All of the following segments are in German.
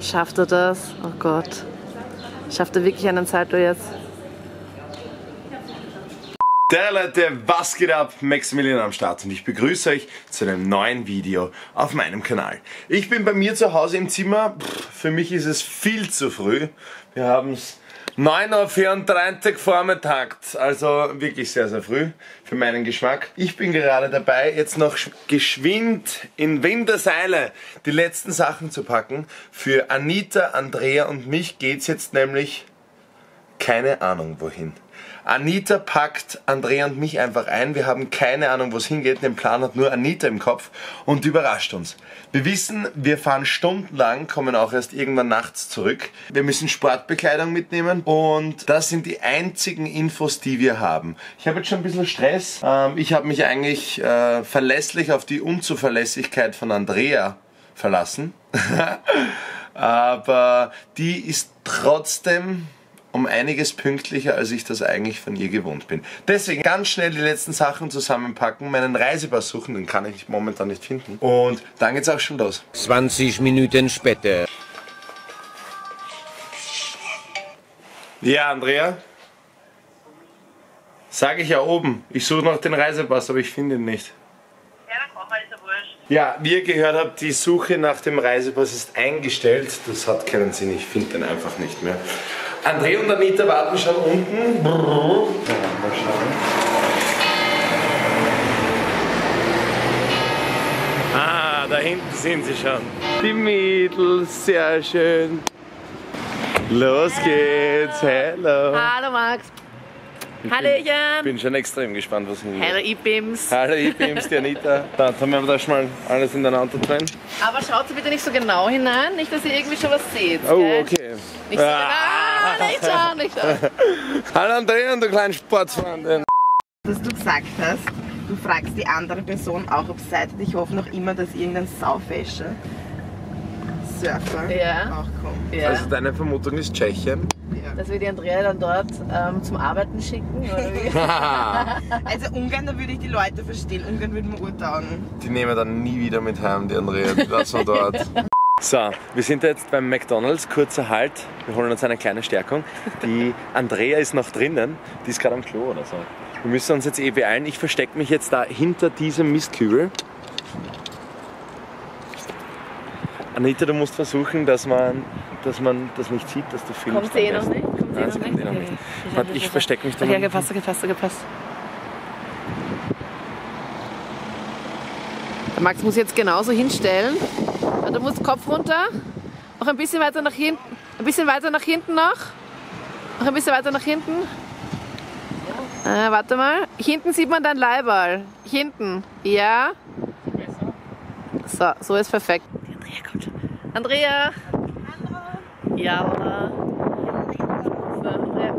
Schafft er das? Oh Gott. Schafft er wirklich einen Salto jetzt? Der Leute, was geht ab? Maximilian am Start und ich begrüße euch zu einem neuen Video auf meinem Kanal. Ich bin bei mir zu Hause im Zimmer. Pff, für mich ist es viel zu früh. Wir haben es 9.34 Uhr vormittags, also wirklich sehr, sehr früh für meinen Geschmack. Ich bin gerade dabei, jetzt noch geschwind in Winterseile die letzten Sachen zu packen. Für Anita, Andrea und mich geht's jetzt nämlich keine Ahnung wohin. Anita packt Andrea und mich einfach ein. Wir haben keine Ahnung, wo es hingeht. Den Plan hat nur Anita im Kopf und überrascht uns. Wir wissen, wir fahren stundenlang, kommen auch erst irgendwann nachts zurück. Wir müssen Sportbekleidung mitnehmen und das sind die einzigen Infos, die wir haben. Ich habe jetzt schon ein bisschen Stress. Ähm, ich habe mich eigentlich äh, verlässlich auf die Unzuverlässigkeit von Andrea verlassen. Aber die ist trotzdem um einiges pünktlicher, als ich das eigentlich von ihr gewohnt bin. Deswegen ganz schnell die letzten Sachen zusammenpacken, meinen Reisepass suchen, den kann ich momentan nicht finden. Und dann geht's auch schon los. 20 Minuten später. Ja, Andrea? Sag ich ja oben. Ich suche noch den Reisepass, aber ich finde ihn nicht. Ja, dann komm mal, ist ja wurscht. Ja, wie ihr gehört habt, die Suche nach dem Reisepass ist eingestellt. Das hat keinen Sinn, ich finde den einfach nicht mehr. André und Anita warten schon unten. Brrr. Ja, mal schauen. Ah, da hinten sind sie schon. Die Mädels, sehr schön. Los geht's, hello. Hallo Max. Ich Hallöchen. bin schon extrem gespannt, was hingeht. Hallo Ibims. Hallo, ich bin's, die Anita. Da jetzt haben wir das schon mal alles ineinander drin. Aber schaut bitte nicht so genau hinein, nicht, dass ihr irgendwie schon was seht. Oh, gell? okay. Nicht so Ah. Ah, nicht schauen, nicht. Hallo Andrea, du kleine Sportsfreundin. Dass du gesagt hast, du fragst die andere Person auch, ob hat. Ich hoffe noch immer, dass irgendein saufäscher Surfer Ja. auch kommt. Ja. Also deine Vermutung ist Tschechien? Dass wir die Andrea dann dort ähm, zum Arbeiten schicken, oder wie? Also Ungarn, da würde ich die Leute verstehen. Ungarn würde mir urtaugen. Die nehmen wir dann nie wieder mit heim, die Andrea. Die lassen wir dort. So, wir sind jetzt beim McDonalds, kurzer Halt. Wir holen uns eine kleine Stärkung. Die Andrea ist noch drinnen, die ist gerade am Klo oder so. Wir müssen uns jetzt eh beeilen. Ich verstecke mich jetzt da hinter diesem Mistkübel. Anita, du musst versuchen, dass man, dass man das nicht sieht, dass du filmst. Kommt sie eh noch nicht? Kommt sie eh Nein, noch sie kommt eh noch nicht? Okay. Warte, ich verstecke mich da mal. gepasst, gepasst, gepasst. Der Max muss jetzt genauso hinstellen. Du musst Kopf runter. Noch ein bisschen weiter nach hinten. Ein bisschen weiter nach hinten noch. Noch ein bisschen weiter nach hinten. Äh, warte mal. Hinten sieht man dein Leiberl. Hinten. Ja. So, so ist perfekt. Die Andrea kommt schon. Andrea. Ja, oder? So, Andrea.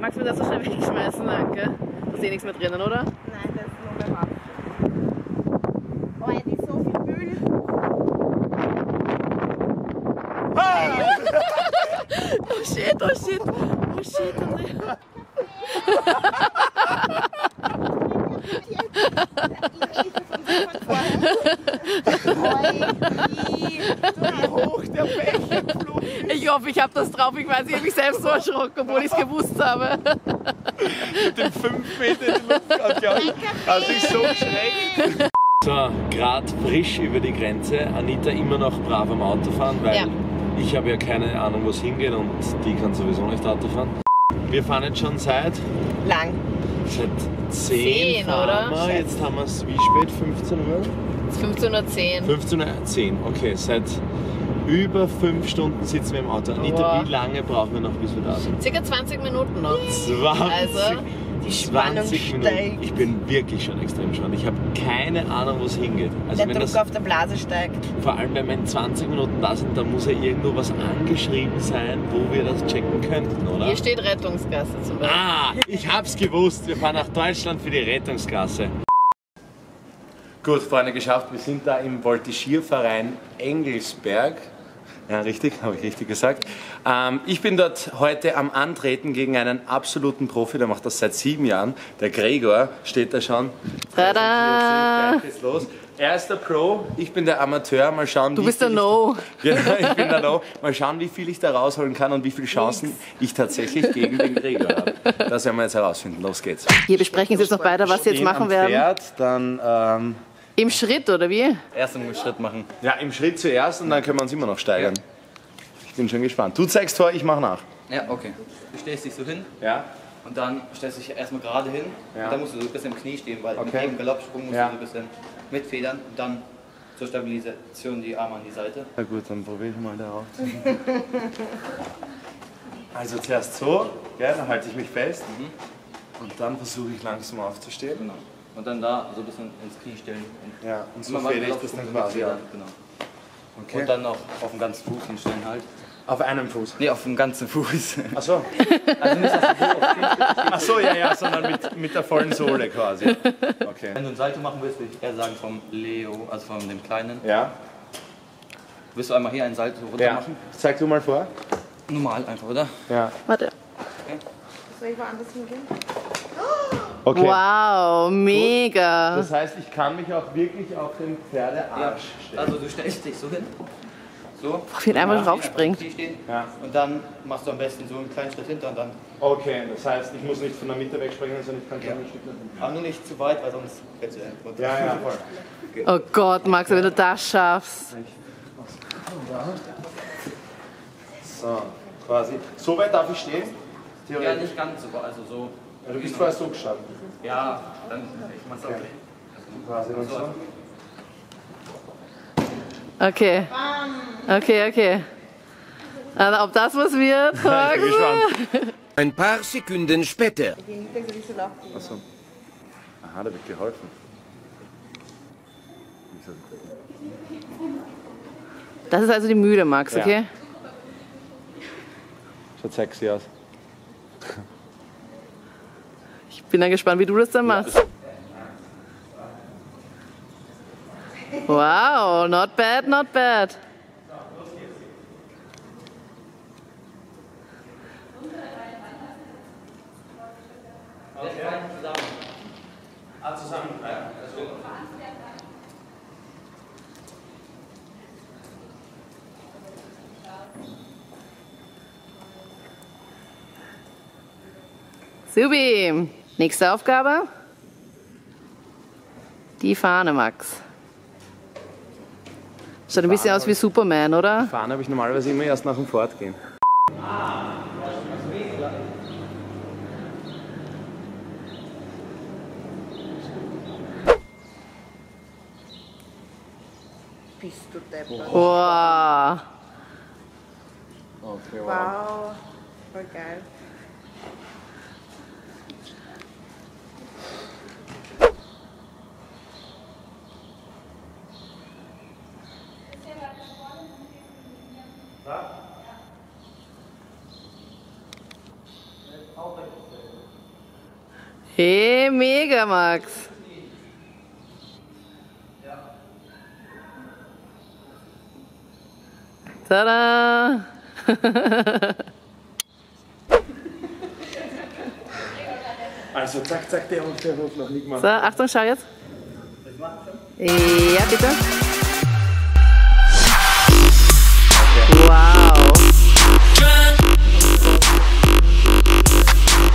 Magst du mir das so schnell wegschmeißen? Danke. Da ist eh nichts mehr drinnen, oder? Nein, das ist nur beim Hafen. Oh, er ist so viel Müll. Oh shit, oh shit. Oh shit. Ich hoffe, ich habe das drauf. Ich weiß, ich habe mich selbst so erschrocken, obwohl ich es gewusst habe. mit dem 5 Meter in die Luft. Hat sich so geschreckt. So, gerade frisch über die Grenze. Anita immer noch brav am Autofahren, weil Ja. Ich habe ja keine Ahnung, wo es hingeht und die kann sowieso nicht Auto fahren. Wir fahren jetzt schon seit, Lang. seit 10, Zehn, fahren oder? wir. Jetzt haben wir es wie spät? 15 Uhr? Es ist 15.10 Uhr. 15 Uhr, 10, okay. Seit über 5 Stunden sitzen wir im Auto. Anita, Boah. wie lange brauchen wir noch, bis wir da sind? Circa 20 Minuten noch. 20 Also, 20 Minuten. steigt. Ich bin wirklich schon extrem gespannt. Ich habe keine Ahnung, wo es hingeht. Also Der wenn Druck das, auf der Blase steigt. vor allem wenn wir in 20 Minuten da sind, dann muss ja irgendwo was angeschrieben sein, wo wir das checken könnten, oder? Hier steht Rettungsgasse zum Beispiel. Ah, ich hab's gewusst. Wir fahren nach Deutschland für die Rettungsgasse. Gut, Freunde, geschafft. Wir sind da im Voltigierverein Engelsberg. Ja, richtig, habe ich richtig gesagt. Ähm, ich bin dort heute am Antreten gegen einen absoluten Profi, der macht das seit sieben Jahren. Der Gregor steht da schon. Tada! Gleich geht's los. Er ist der Pro, ich bin der Amateur. Mal schauen, Du wie bist der ich- No. Genau, ich bin der No. Mal schauen, wie viel ich da rausholen kann und wie viele Chancen ich tatsächlich gegen den Gregor habe. Das werden wir jetzt herausfinden. Los geht's. Wir besprechen jetzt noch weiter, was sie jetzt machen werden. Pferd, dann ähm, Im Schritt, oder wie? Erst einen Schritt machen. ja, im Schritt zuerst und dann können wir uns immer noch steigern. Ich bin schon gespannt. Du zeigst vor, ich mache nach. Ja, okay. Du stellst dich so hin Ja? und dann stellst du dich erstmal gerade hin. Ja. Und dann musst du so ein bisschen im Knie stehen, weil mit Okay. jedem Galoppsprung musst Ja. du so ein bisschen mitfedern und dann zur Stabilisation die Arme an die Seite. Na gut, dann probiere ich mal darauf. Also zuerst so, ja, dann halte ich mich fest und dann versuche ich langsam aufzustehen. Genau. Und dann da so ein bisschen ins Knie stellen. Und Ja, und so ich das dann so quasi ab. Genau. Okay. Und dann noch auf den ganzen Fuß hinstellen halt. Auf einem Fuß. Nee, auf dem ganzen Fuß. Ach so. Also nicht, auf den Ach so, ja, ja, sondern mit, mit der vollen Sohle quasi. Okay. Wenn du ein Salto machen willst, würde ich eher sagen vom Leo, also von dem Kleinen. Ja? Willst du einmal hier einen Salto runter Ja. machen? Zeig du mal vor. Normal einfach, oder? Ja. Warte. Soll ich woanders hingehen? Okay. Wow, mega. Das heißt, ich kann mich auch wirklich auf den Pferdearsch stellen. Also du stellst dich so hin. So. Draufspringen. Knie stehen. Ja. Und dann machst du am besten so einen kleinen Schritt hinter und dann. Okay, das heißt, ich muss nicht von der Mitte wegspringen, sondern ich kann schon ein Stück nach hinten. Aber nur nicht zu weit, weil sonst fällst du runter. Ja, ja, voll. Oh Gott, Max, wenn du das schaffst. So, quasi. So weit darf ich stehen? Ja, Theoretisch. nicht ganz so weit, also so. Ja, du bist vorher so gestanden. Ja, dann ich mach's auch. Quasi dann so. Okay. Okay, okay. Also, ob das was wird? Ich bin gespannt. Ein paar Sekunden später. Achso. Aha, da wird geholfen. Das ist also die Mühle, Max, Ja. okay? Schaut sexy aus. Ich bin dann gespannt, wie du das dann machst. Wow, not bad, not bad. Ah, zusammen. Ja. Subi, nächste Aufgabe. Die Fahne, Max. Schaut ein bisschen aus wie Superman, oder? Fahren habe ich normalerweise immer erst nach dem Fortgehen. Bist du deppert. Wow. Okay, Wow, voll geil. Hey, mega, Max. Tada! Also zack, zack, der und der Ruf noch nicht So, gemacht. Achtung, schau jetzt. Ja, bitte. Wow.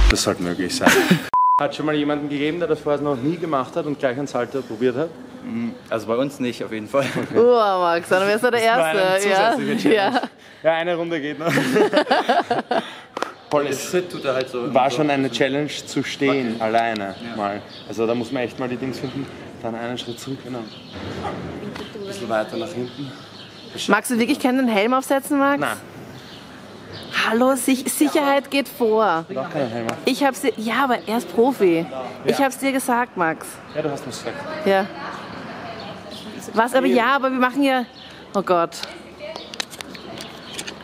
Das sollte möglich sein. Hat schon mal jemanden gegeben, der das vorher noch nie gemacht hat und gleich einen Salto probiert hat? Also bei uns nicht, auf jeden Fall. Wow, Max, dann wärst du der war Erste. Ja. ja. Ja, eine Runde geht noch. Das Shit tut er halt so. War schon eine Challenge zu stehen, alleine mal. Also da muss man echt mal die Dings finden. Dann einen Schritt zurück, genau. Ein bisschen weiter nach hinten. Magst du wirklich keinen Helm aufsetzen, Max? Nein, Hallo, Sich Sicherheit geht vor. Ich hab's dir, ja, aber er ist Profi. Ich hab's dir gesagt, Max. Ja, du hast mir's gesagt. Ja. Was, aber ja, aber wir machen ja, oh Gott.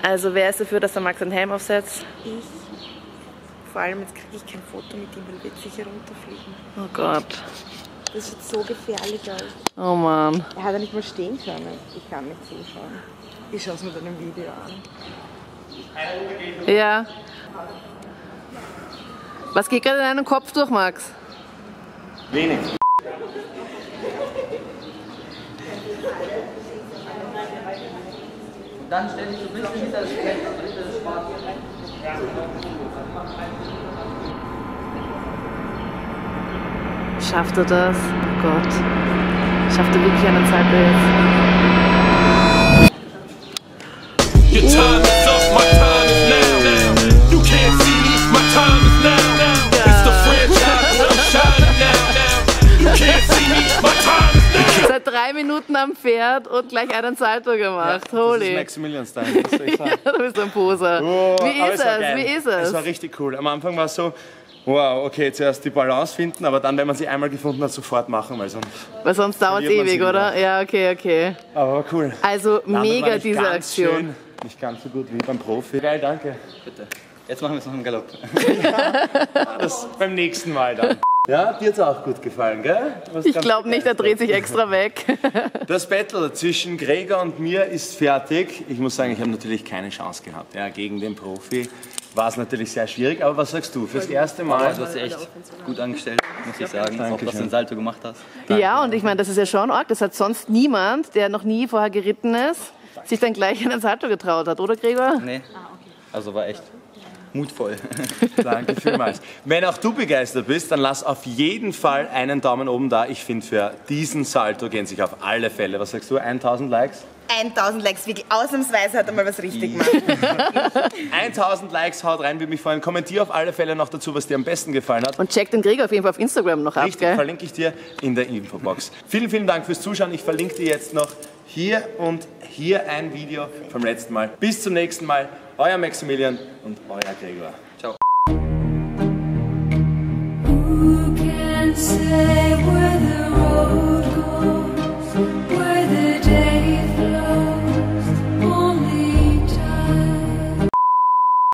Also wer ist dafür, dass der Max einen Helm aufsetzt? Ich. Vor allem jetzt kriege ich kein Foto mit ihm, weil er wird sicher runterfliegen. Oh Gott. Das sieht so gefährlich aus. Oh Mann. Er hat ja nicht mal stehen können. Ich kann nicht zuschauen. Ich schaue es mir dann im Video an. Ja. Was geht gerade in deinem Kopf durch, Max? Wenig. Dann stell dich so ein bisschen hinter das Feld, damit das Spaß Schafft er das? Oh Gott. Schafft er wirklich eine Zeit jetzt? Getan! Drei Minuten am Pferd und gleich einen Salto gemacht. Das ist Holy. Maximilian Style, was soll ich sagen? du bist ein Poser. Oh, Wie ist es? geil. Wie ist Es es? war richtig cool. Am Anfang war es so, wow, okay, zuerst die Balance finden, aber dann, wenn man sie einmal gefunden hat, sofort machen, weil sonst. Weil sonst dauert es ewig, oder? Ja, okay, okay. Aber war cool. Also Landet mega diese Aktion. Schön, nicht ganz so gut wie beim Profi. Geil, danke. Bitte. Jetzt machen wir es noch im Galopp. Das beim nächsten Mal dann. Ja, dir hat's auch gut gefallen, gell? Warst Ich glaube nicht, er dreht sich extra weg. Das Battle zwischen Gregor und mir ist fertig. Ich muss sagen, ich habe natürlich keine Chance gehabt. Ja, gegen den Profi war es natürlich sehr schwierig. Aber was sagst du? Fürs erste Mal? Du hast echt gut angestellt, muss ich sagen. Auch, dass du Dankeschön. den Salto gemacht hast. Ja, und ich meine, das ist ja schon arg. Das hat sonst niemand, der noch nie vorher geritten ist, sich dann gleich einen Salto getraut hat, oder Gregor? Nee. Also war echt mutvoll. Danke vielmals. Wenn auch du begeistert bist, dann lass auf jeden Fall einen Daumen oben da. Ich finde, für diesen Salto gehen sich auf alle Fälle. Was sagst du? 1000 Likes? 1000 Likes, wirklich ausnahmsweise hat er mal was richtig gemacht. 1000 Likes, haut rein, würde mich freuen. Kommentier auf alle Fälle noch dazu, was dir am besten gefallen hat. Und check den Gregor auf jeden Fall auf Instagram noch ab, Richtig, gell? verlinke ich dir in der Infobox. Vielen, vielen Dank fürs Zuschauen. Ich verlinke dir jetzt noch hier und hier ein Video vom letzten Mal. Bis zum nächsten Mal. Euer Maximilian und euer Gregor. Ciao. Who can say where the road